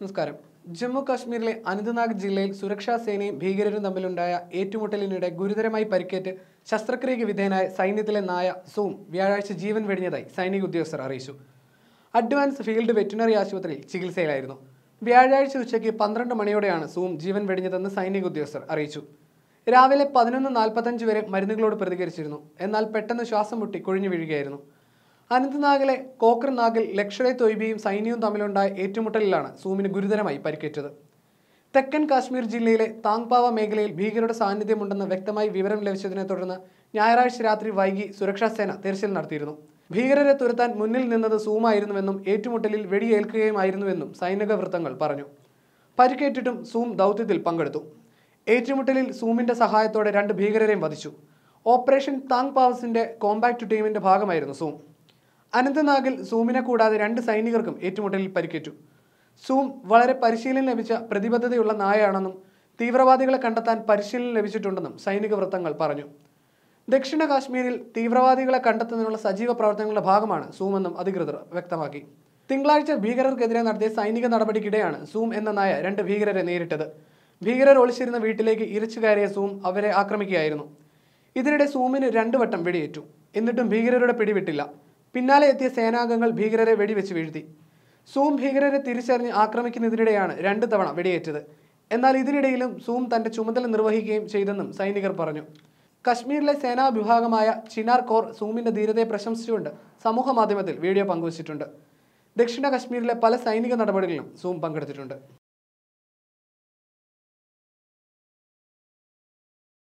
നമസ്കാരം. ജമ്മു കാശ്മീരിലെ അനന്ത്നാഗ് ജില്ലയിൽ സുരക്ഷാ സേനയും ഭീകരരും തമ്മിലുണ്ടായ ഏറ്റുമുട്ടലിനിടെ ഗുരുതരമായി പരിക്കേറ്റ് ശസ്ത്രക്രിയയ്ക്ക് വിധേയനായ സൈന്യത്തിലെ നായ സൂം വ്യാഴാഴ്ച ജീവൻ വെടിഞ്ഞതായി സൈനിക ഉദ്യോഗസ്ഥർ അറിയിച്ചു. അഡ്വാൻസ് ഫീൽഡ് വെറ്റിനറി ആശുപത്രിയിൽ ചികിത്സയിലായിരുന്നു. വ്യാഴാഴ്ച ഉച്ചയ്ക്ക് പന്ത്രണ്ട് മണിയോടെയാണ് സൂം ജീവൻ വെടിഞ്ഞതെന്ന് സൈനിക ഉദ്യോഗസ്ഥർ അറിയിച്ചു. രാവിലെ പതിനൊന്ന് നാൽപ്പത്തഞ്ച് വരെ മരുന്നുകളോട് പ്രതികരിച്ചിരുന്നു. എന്നാൽ പെട്ടെന്ന് ശ്വാസം മുട്ടി കൊഴിഞ്ഞു വീഴുകയായിരുന്നു. അനന്ത്നാഗിലെ കോക്രനാഗിൽ ലക്ഷറെ തൊയ്ബിയും സൈന്യവും തമ്മിലുണ്ടായ ഏറ്റുമുട്ടലിലാണ് സൂമിന് ഗുരുതരമായി പരിക്കേറ്റത്. തെക്കൻ കാശ്മീർ ജില്ലയിലെ താങ്പാവ മേഖലയിൽ ഭീകരരുടെ സാന്നിധ്യമുണ്ടെന്ന് വ്യക്തമായി വിവരം ലഭിച്ചതിനെ തുടർന്ന് ഞായറാഴ്ച രാത്രി വൈകി സുരക്ഷാസേന തെരച്ചിൽ നടത്തിയിരുന്നു. ഭീകരരെ തുരത്താൻ മുന്നിൽ നിന്നത് സൂമായിരുന്നുവെന്നും ഏറ്റുമുട്ടലിൽ വെടിയേൽക്കുകയുമായിരുന്നുവെന്നും സൈനിക വൃത്തങ്ങൾ പറഞ്ഞു. പരിക്കേറ്റിട്ടും സൂം ദൗത്യത്തിൽ പങ്കെടുത്തു. ഏറ്റുമുട്ടലിൽ സൂമിന്റെ സഹായത്തോടെ രണ്ട് ഭീകരരെയും വധിച്ചു. ഓപ്പറേഷൻ താങ് പാവസിന്റെ കോമ്പാക്ട് ടീമിന്റെ ഭാഗമായിരുന്നു സൂം. അനന്തനാഗിൽ സൂമിനെ കൂടാതെ രണ്ട് സൈനികർക്കും ഏറ്റുമുട്ടലിൽ പരിക്കേറ്റു. സൂം വളരെ പരിശീലനം ലഭിച്ച പ്രതിബദ്ധതയുള്ള നായയാണെന്നും തീവ്രവാദികളെ കണ്ടെത്താൻ പരിശീലനം ലഭിച്ചിട്ടുണ്ടെന്നും സൈനിക വൃത്തങ്ങൾ പറഞ്ഞു. ദക്ഷിണ കാശ്മീരിൽ തീവ്രവാദികളെ കണ്ടെത്തുന്നതിനുള്ള സജീവ പ്രവർത്തനങ്ങളുടെ ഭാഗമാണ് സൂമെന്നും അധികൃതർ വ്യക്തമാക്കി. തിങ്കളാഴ്ച ഭീകരർക്കെതിരെ നടത്തിയ സൈനിക നടപടിക്കിടെയാണ് സൂം എന്ന നായ രണ്ട് ഭീകരരെ നേരിട്ടത്. ഭീകരർ ഒളിച്ചിരുന്ന വീട്ടിലേക്ക് ഇരച്ചു കയറിയ സൂം അവരെ ആക്രമിക്കുകയായിരുന്നു. ഇതിനിടെ സൂമിന് രണ്ടു വട്ടം വെടിയേറ്റു. എന്നിട്ടും ഭീകരരുടെ പിടിവിട്ടില്ല. പിന്നാലെ എത്തിയ സേനാംഗങ്ങൾ ഭീകരരെ വെടിവെച്ച് വീഴ്ത്തി. സൂം ഭീകരരെ തിരിച്ചറിഞ്ഞ് ആക്രമിക്കുന്നതിനിടെയാണ് രണ്ട് തവണ വെടിയേറ്റത്. എന്നാൽ ഇതിനിടയിലും സൂം തന്റെ ചുമതല നിർവഹിക്കുകയും ചെയ്തെന്നും സൈനികർ പറഞ്ഞു. കശ്മീരിലെ സേനാ വിഭാഗമായ ചിനാർ കോർ സൂമിന്റെ ധീരതയെ പ്രശംസിച്ചുകൊണ്ട് സമൂഹ മാധ്യമത്തിൽ വീഡിയോ പങ്കുവച്ചിട്ടുണ്ട്. ദക്ഷിണ കശ്മീരിലെ പല സൈനിക നടപടികളിലും സൂം പങ്കെടുത്തിട്ടുണ്ട്.